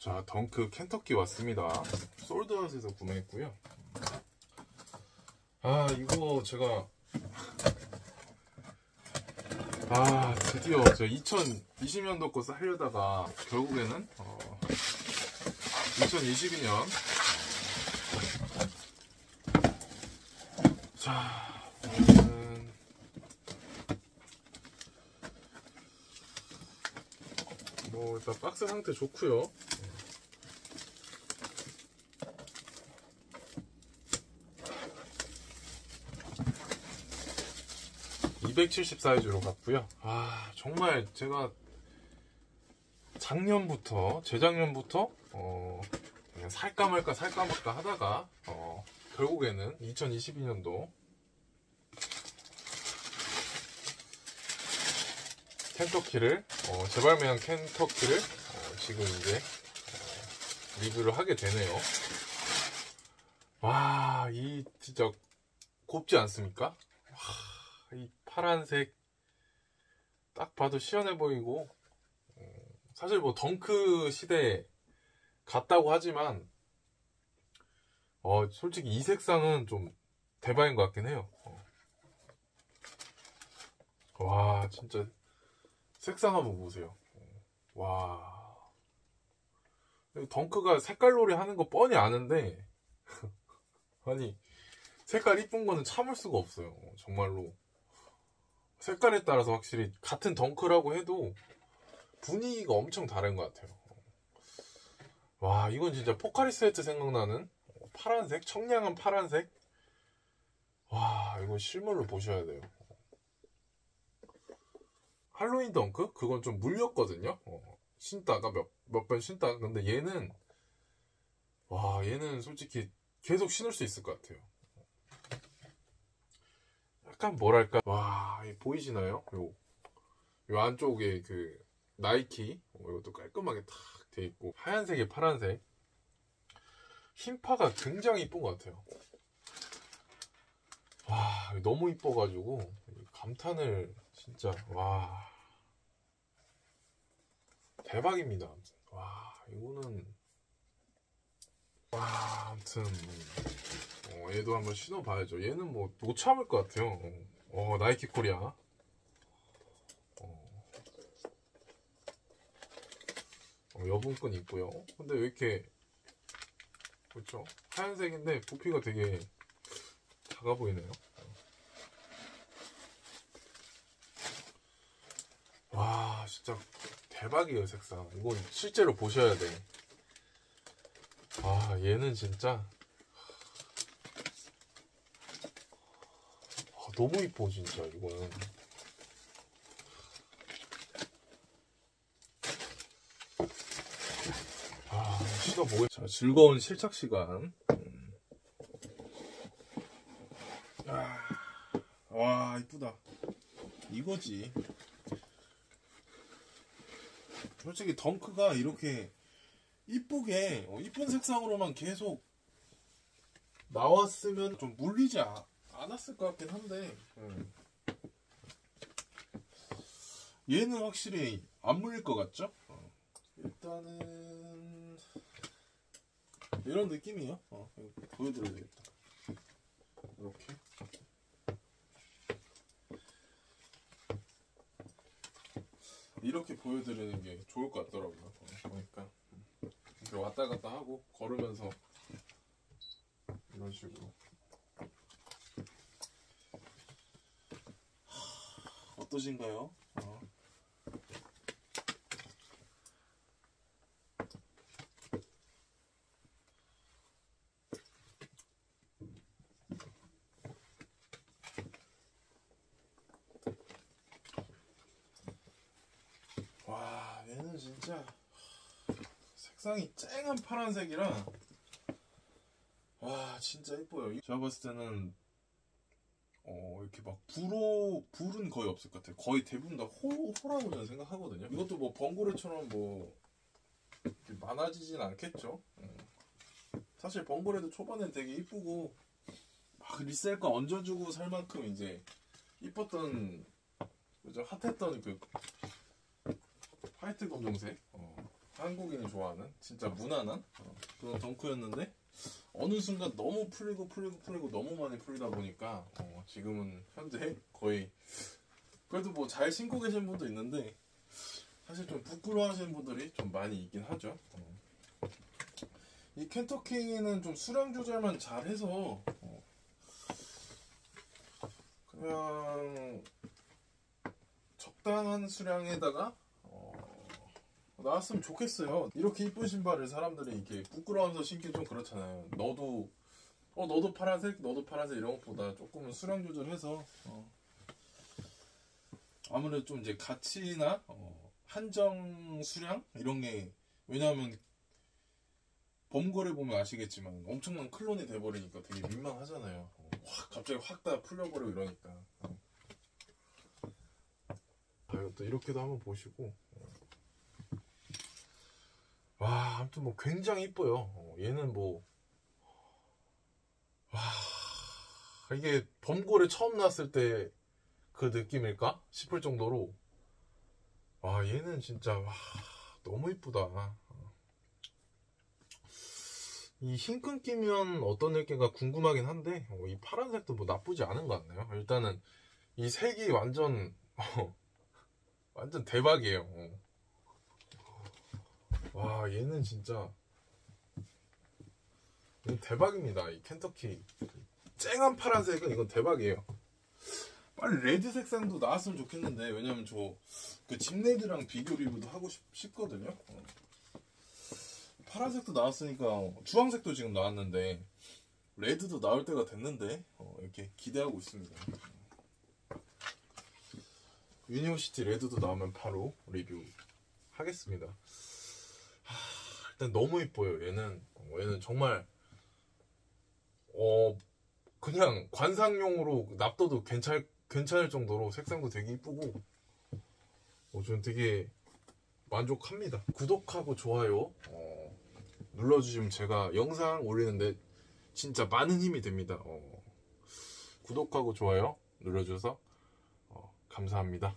자, 덩크 켄터키 왔습니다. 솔드아웃에서 구매했고요. 아, 이거 제가 아, 드디어 저 2020년도 거 살려다가 결국에는 어, 2022년 자, 오늘은 뭐 일단 박스 상태 좋고요. 270 사이즈로 갔고요. 아 정말 제가 작년부터 재작년부터 어, 살까 말까 살까 말까 하다가 어, 결국에는 2022년도 켄터키를 어, 재발매한 켄터키를 어, 지금 이제 어, 리뷰를 하게 되네요. 와, 이 진짜 곱지 않습니까? 와, 이 파란색 딱 봐도 시원해 보이고 어, 사실 뭐 덩크 시대 같다고 하지만 어, 솔직히 이 색상은 좀 대박인 것 같긴 해요. 어. 와, 진짜 색상 한번 보세요. 어, 와. 덩크가 색깔놀이 하는 거 뻔히 아는데, 아니, 색깔 이쁜 거는 참을 수가 없어요. 어, 정말로. 색깔에 따라서 확실히 같은 덩크라고 해도 분위기가 엄청 다른 것 같아요. 와, 이건 진짜 포카리 스웨트 생각나는 파란색, 청량한 파란색. 와, 이거 실물로 보셔야 돼요. 할로윈 덩크? 그건 좀 물렸거든요. 어, 신다가 몇, 몇 번 신다가. 근데 얘는, 와, 얘는 솔직히 계속 신을 수 있을 것 같아요. 약간 뭐랄까, 와, 보이시나요? 요, 요 안쪽에 그, 나이키. 어, 이것도 깔끔하게 탁 돼 있고, 하얀색에 파란색. 흰파가 굉장히 이쁜 것 같아요. 와, 너무 이뻐가지고, 감탄을 진짜, 와. 대박입니다. 와, 이거는. 와, 아무튼. 어, 얘도 한번 신어봐야죠. 얘는 뭐, 못 참을 것 같아요. 어, 어 나이키 코리아. 어, 어, 여분끈 있고요. 근데 왜 이렇게, 그렇죠? 하얀색인데 부피가 되게 작아 보이네요. 와, 진짜 대박이에요, 색상. 이건 실제로 보셔야 돼. 아, 얘는 진짜. 너무 이뻐, 진짜, 이거는. 아, 시가 뭐겠 자, 즐거운 실착 시간. 음. 아, 와, 이쁘다. 이거지. 솔직히 덩크가 이렇게 이쁘게 어, 이쁜 색상으로만 계속 나왔으면 좀 물리지 아, 않았을 것 같긴 한데 음. 얘는 확실히 안 물릴 것 같죠? 어. 일단은 이런 느낌이에요. 어, 보여드려야 되겠다. 이렇게. 이렇게 보여드리는 게 좋을 것 같더라고요. 보니까 이렇게 왔다 갔다 하고 걸으면서 이런 식으로 어떠신가요? 어. 와 얘는 진짜 색상이 쨍한 파란색이라 와 진짜 예뻐요 제가 봤을 때는 어 이렇게 막 불호 불은 거의 없을 것 같아요. 거의 대부분 다 호, 호라고 저는 생각하거든요. 이것도 뭐 번고래처럼 뭐 많아지진 않겠죠? 음. 사실 번고래도 초반엔 되게 이쁘고 막 리셀과 얹어주고 살 만큼 이제 이뻤던 그죠? 핫했던 그 화이트 검정색? 어, 한국인이 좋아하는 진짜 무난한? 어, 그런 덩크였는데 어느 순간 너무 풀리고 풀리고 풀리고 너무 많이 풀리다 보니까 어, 지금은 현재 거의 그래도 뭐 잘 신고 계신 분도 있는데 사실 좀 부끄러워하시는 분들이 좀 많이 있긴 하죠. 어. 이 켄터키는 좀 수량 조절만 잘해서 어, 그냥 적당한 수량에다가 어, 나왔으면 좋겠어요. 이렇게 이쁜 신발을 사람들이 이렇게 부끄러워하면서 신기 좀 그렇잖아요. 너도 어 너도 파란색, 너도 파란색 이런 것보다 조금은 수량 조절해서 어, 아무래도 좀 이제 가치나 어, 한정 수량 이런 게 왜냐하면 범거래 보면 아시겠지만 엄청난 클론이 돼버리니까 되게 민망하잖아요. 어, 확 갑자기 확 다 풀려버리고 이러니까. 어. 아, 이것도 이렇게도 한번 보시고. 어. 와, 아무튼 뭐 굉장히 이뻐요. 어, 얘는 뭐, 와, 이게 범고래 처음 나왔을 때 그 느낌일까 싶을 정도로, 와, 얘는 진짜 와, 너무 이쁘다. 이 흰끈 끼면 어떤 느낌가 궁금하긴 한데 어, 이 파란색도 뭐 나쁘지 않은 것 같네요. 일단은 이 색이 완전 어, 완전 대박이에요. 어. 와 얘는 진짜 대박입니다. 이 켄터키 쨍한 파란색은 이건 대박이에요. 빨리 레드 색상도 나왔으면 좋겠는데 왜냐면 저 그 집레드랑 비교 리뷰도 하고 싶, 거든요 어. 파란색도 나왔으니까 주황색도 지금 나왔는데 red도 나올 때가 됐는데 어, 이렇게 기대하고 있습니다. University Red도 나오면 바로 리뷰 하겠습니다. 하, 일단 너무 이뻐요. 얘는 어, 얘는 정말 어 그냥 관상용으로 납둬도 괜찮 괜찮을 정도로 색상도 되게 이쁘고 어, 저는 되게 만족합니다. 구독하고 좋아요 어, 눌러주시면 제가 영상 올리는데 진짜 많은 힘이 됩니다. 어, 구독하고 좋아요 눌러주셔서 어, 감사합니다.